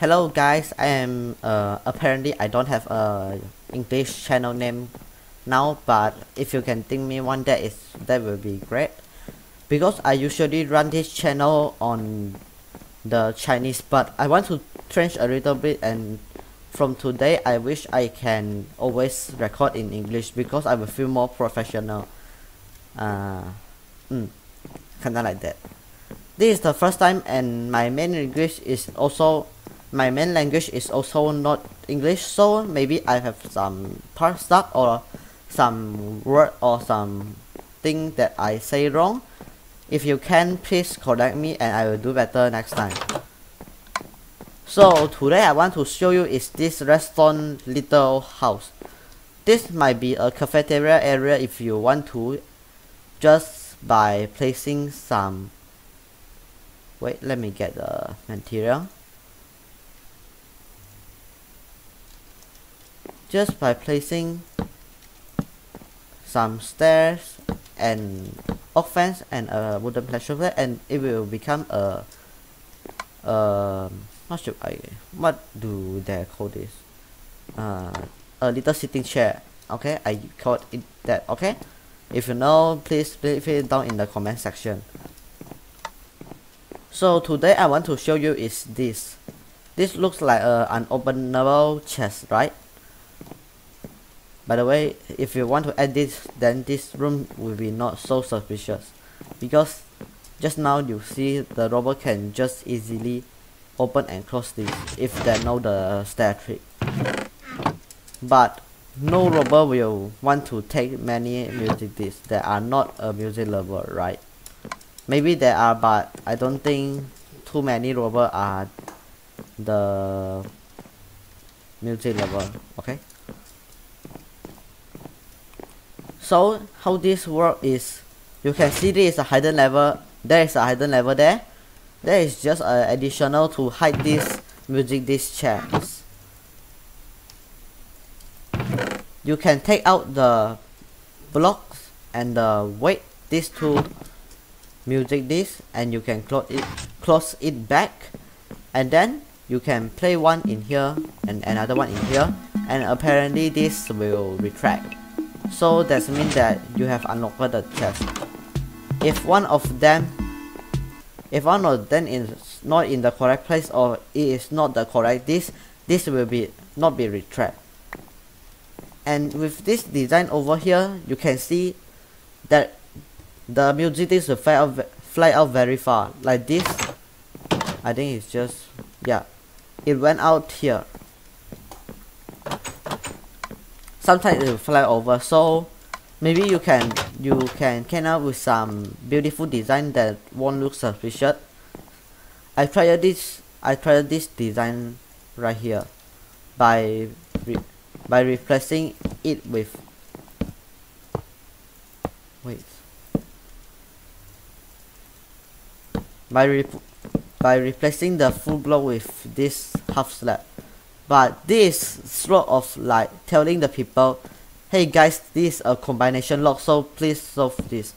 Hello guys, I am uh, apparently I don't have a English channel name now but if you can think me one that is that will be great. Because I usually run this channel on the Chinese but I want to change a little bit and from today I wish I can always record in English because I will feel more professional. Uh, mm, kinda like that. This is the first time and my main English is also my main language is also not English so maybe I have some part stuck or some word or some thing that I say wrong. If you can please correct me and I will do better next time. So today I want to show you is this restaurant little house. This might be a cafeteria area if you want to just by placing some wait let me get the material just by placing some stairs and oak fence and a wooden plate and it will become a uh, what should I what do they call this? Uh, a little sitting chair okay? I called it that okay? If you know please leave it down in the comment section. So today I want to show you is this. This looks like a unopenable chest right by the way, if you want to add this, then this room will be not so suspicious. Because just now you see the robot can just easily open and close this if they know the stair trick. But no robot will want to take many music discs that are not a music lover, right? Maybe there are, but I don't think too many robots are the music lover, okay? So how this work is you can see this is a hidden level there is a hidden level there. There is just an additional to hide this music disc chairs. You can take out the blocks and the wait these two music disc and you can close it close it back. And then you can play one in here and another one in here. And apparently this will retract so that means that you have unlocked the chest. If one of them if one of them is not in the correct place or it is not the correct this this will be not be retract and with this design over here you can see that the music is fly out, fly out very far. Like this I think it's just yeah it went out here sometimes it will fly over. So maybe you can you can come up with some beautiful design that won't look suspicious. I tried this I tried this design right here by re by replacing it with wait. By re by replacing the full block with this half slab but this sort of like telling the people hey guys this is a combination lock so please solve this.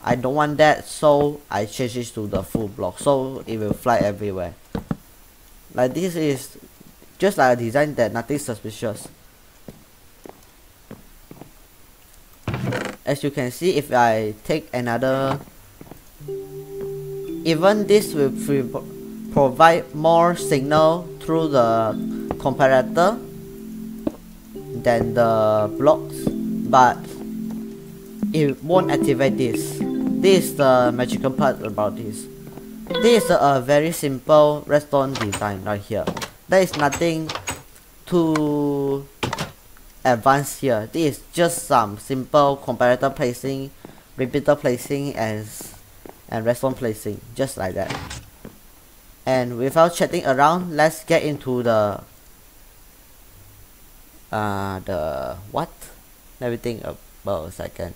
I don't want that so I change it to the full block so it will fly everywhere. Like this is just like a design that nothing suspicious. As you can see if I take another even this will provide more signal through the comparator than the blocks but it won't activate this. This is the magical part about this. This is a very simple redstone design right here. There is nothing too advanced here. This is just some simple comparator placing repeater placing and and redstone placing just like that and without chatting around let's get into the uh the what? Let me think about a second.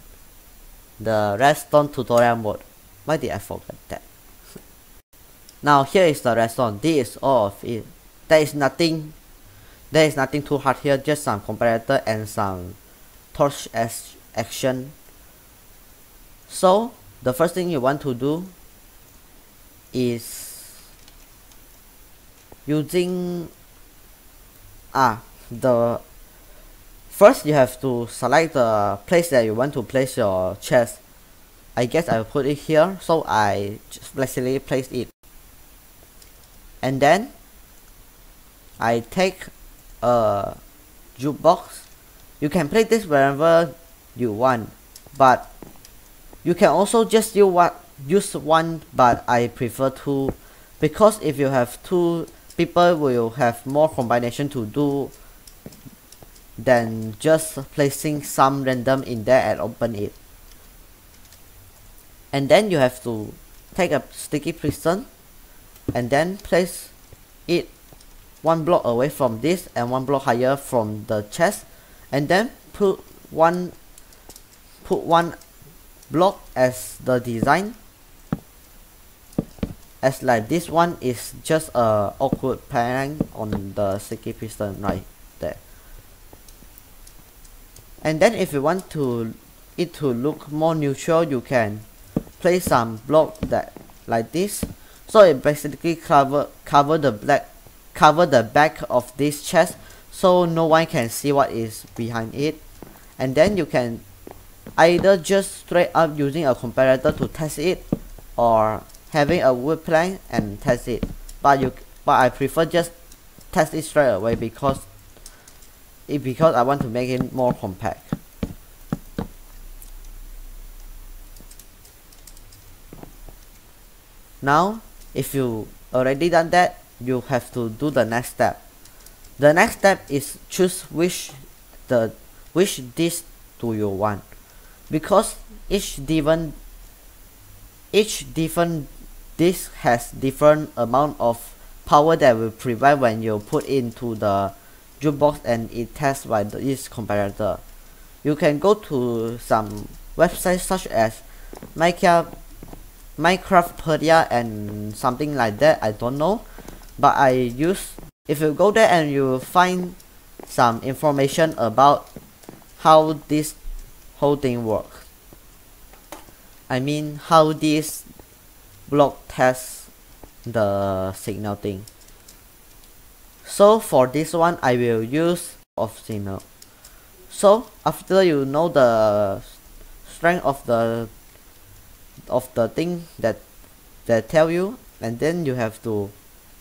The redstone tutorial mode. Why did I forget that? Now here is the redstone this is all of it. There is nothing there is nothing too hard here. Just some comparator and some torch action. So the first thing you want to do is using ah the first you have to select the place that you want to place your chest I guess I'll put it here so I just flexibly place it. And then I take a jukebox. You can place this wherever you want but you can also just use use one but I prefer two because if you have two people will have more combination to do than just placing some random in there and open it. And then you have to take a sticky piston and then place it one block away from this and one block higher from the chest and then put one put one block as the design as like this one is just a awkward plank on the sticky piston right there. And then if you want to it to look more neutral you can place some block that like this. So it basically cover cover the black cover the back of this chest so no one can see what is behind it. And then you can either just straight up using a comparator to test it or having a wood plank and test it. But you but I prefer just test it straight away because it because I want to make it more compact. Now if you already done that you have to do the next step. The next step is choose which the which disk do you want. Because each different each different disk has different amount of power that will provide when you put into the jukebox and it tests by this comparator you can go to some websites such as Minecraft Minecraftpedia and something like that I don't know. But I use if you go there and you find some information about how this whole thing works I mean how this block test the signal thing. So for this one I will use of signal. So after you know the strength of the of the thing that that tell you and then you have to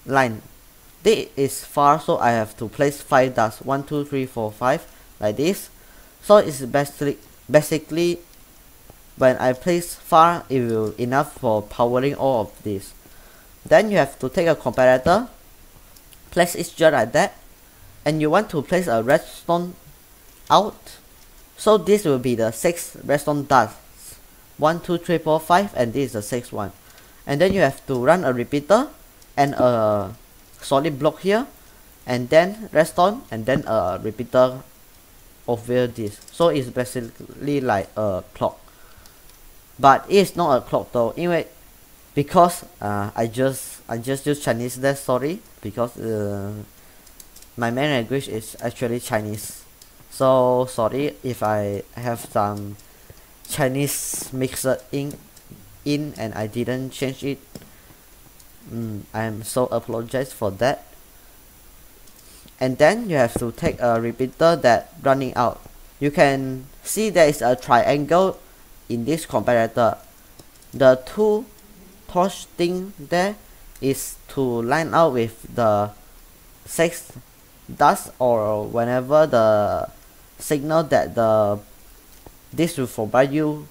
line. This is far so I have to place 5 dots. 1 2 3 4 5 like this. So it's basically basically when I place far it will enough for powering all of this. Then you have to take a comparator place it just like that and you want to place a redstone out. So this will be the 6 redstone dots 1 2 3 4 5 and this is the 6th one. And then you have to run a repeater and a solid block here and then redstone and then a repeater over this. So it's basically like a clock but it's not a clock though. Anyway because uh, I just I just use Chinese there sorry. Because uh, my main language is actually Chinese. So sorry if I have some Chinese mixed in in and I didn't change it. Mm, I'm so apologize for that. And then you have to take a repeater that running out. You can see there is a triangle in this comparator the two torch thing there is to line up with the six dust or whenever the signal that the this will provide you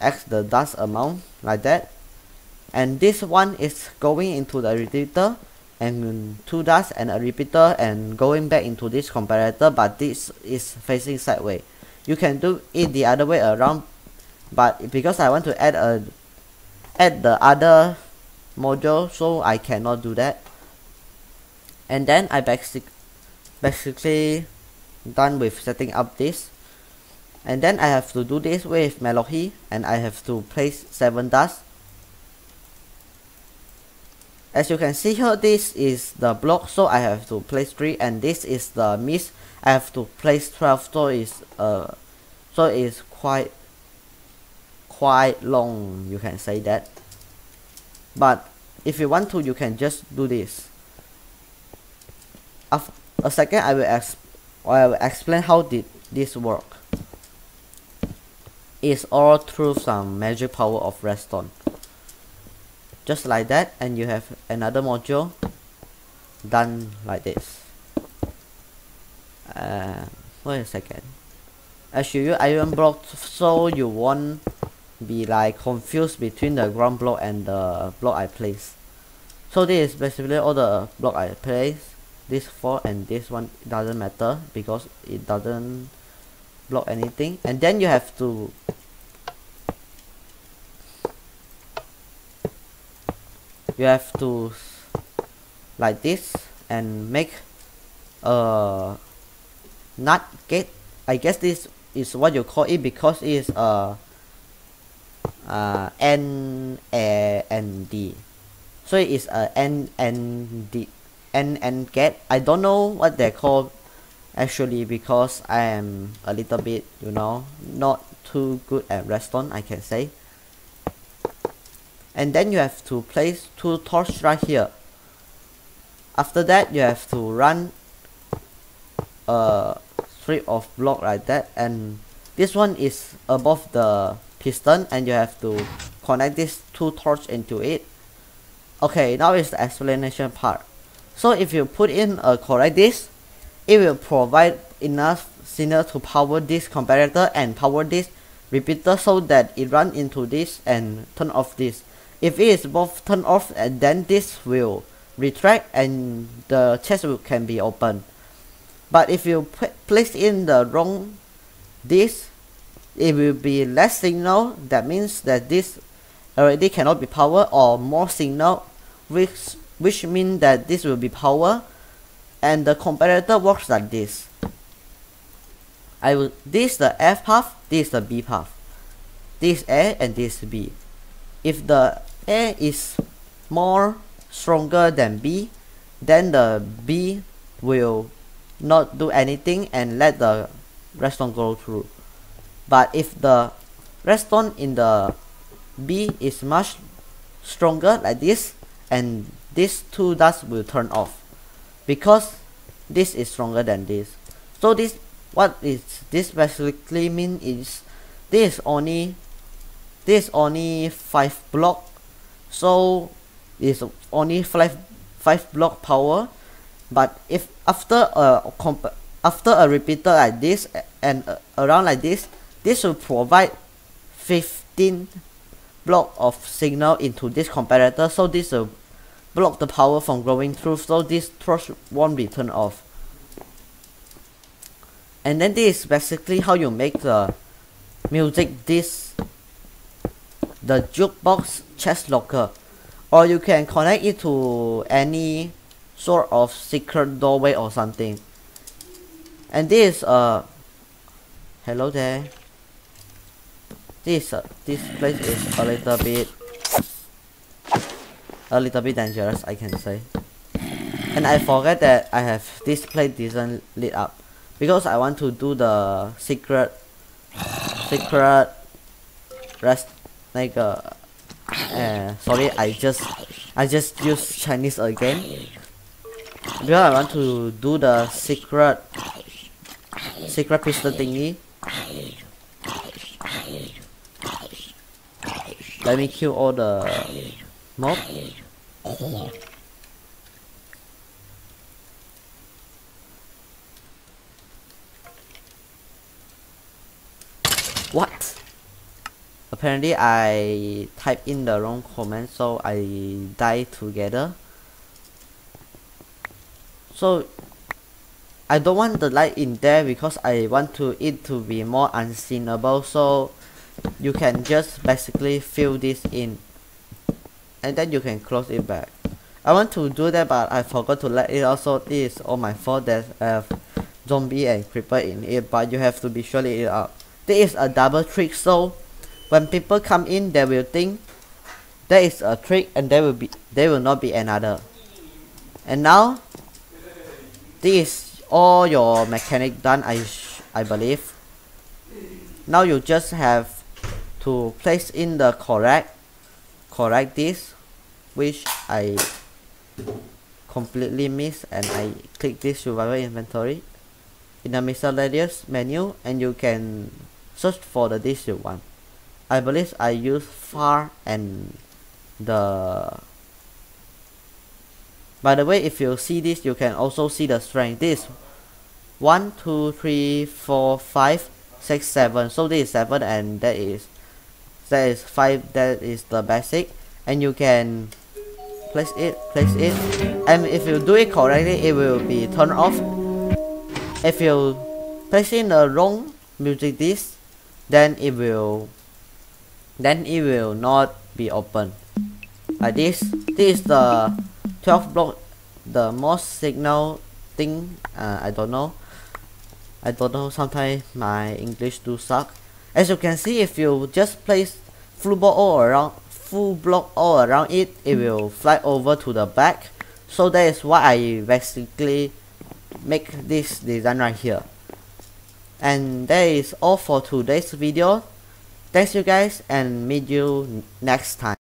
x the dust amount like that. And this one is going into the repeater and two dust and a repeater and going back into this comparator but this is facing sideways. You can do it the other way around but because I want to add a add the other module so I cannot do that. And then I basic basically done with setting up this. And then I have to do this with Mellohi and I have to place 7 dust. As you can see here this is the block so I have to place 3 and this is the mist I have to place 12 so it's uh so it's quite quite long you can say that. But if you want to you can just do this. After a second I will, ex I will explain how did this work. It's all through some magic power of redstone. Just like that and you have another module done like this. Uh, wait a second. I show you iron block so you won't be like confused between the ground block and the block I place. So this is basically all the block I place this four and this one doesn't matter because it doesn't block anything. And then you have to you have to like this and make a NAND gate. I guess this is what you call it because it is a uh, N A N D. So it is a N N D N N get. I don't know what they call actually because I am a little bit you know not too good at redstone I can say. And then you have to place two torch right here. After that you have to run a strip of block like that. And this one is above the piston and you have to connect these two torch into it. Okay now is the explanation part. So if you put in a correct this it will provide enough signal to power this comparator and power this repeater so that it run into this and turn off this. If it is both turned off and then this will retract and the chest will, can be opened but if you place in the wrong this it will be less signal that means that this already cannot be power or more signal which which means that this will be power and the comparator works like this. I will this is the F path this is the B path this A and this B. If the A is more stronger than B then the B will not do anything and let the redstone go through but if the redstone in the B is much stronger like this and these two dust will turn off because this is stronger than this. So this what is this basically mean is this only this only five block. So it's only five five block power. But if after a after a repeater like this and around like this this will provide 15 block of signal into this comparator so this will block the power from going through so this torch won't be turned off. And then this is basically how you make the music this the jukebox chest locker. Or you can connect it to any sort of secret doorway or something. And this uh hello there this uh, this place is a little bit a little bit dangerous I can say. And I forget that I have this plate didn't lit up. Because I want to do the secret secret rest like uh, uh sorry I just I just use Chinese again. Because I want to do the secret secret pistol thingy. Let me kill all the mob. What? Apparently I typed in the wrong command so I die together. So I don't want the light in there because I want to it to be more unseeable so you can just basically fill this in and then you can close it back. I want to do that but I forgot to let it also this is all my fault that have zombie and creeper in it but you have to be sure it out. This is a double trick so when people come in they will think there is a trick and there will be there will not be another. And now this is all your mechanic done I I believe. Now you just have to place in the correct correct this which I completely miss and I click this survival inventory. In the miscellaneous menu and you can search for the dish you want. I believe I use far and the by the way if you see this you can also see the strength this 1 2 3 4 5 6 7 so this is 7 and that is that is 5 that is the basic and you can place it place it. And if you do it correctly it will be turned off. If you place in the wrong music disc then it will then it will not be open. Like this this is the 12 block the most signal thing uh, I don't know. I don't know sometimes my English do suck. As you can see if you just place full block all around full block all around it it will fly over to the back. So that is why I basically make this design right here. And that is all for today's video. Thanks you guys and meet you next time